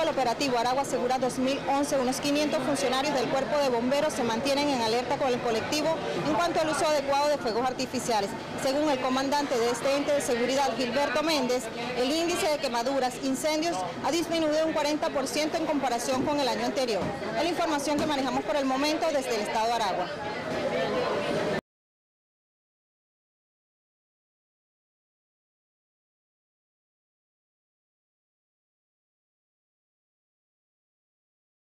marco del operativo Aragua Segura 2011, unos 500 funcionarios del cuerpo de bomberos se mantienen en alerta con el colectivo en cuanto al uso adecuado de fuegos artificiales. Según el comandante de este ente de seguridad, Gilberto Méndez, el índice de quemaduras, incendios, ha disminuido un 40% en comparación con el año anterior. Es la información que manejamos por el momento desde el estado de Aragua.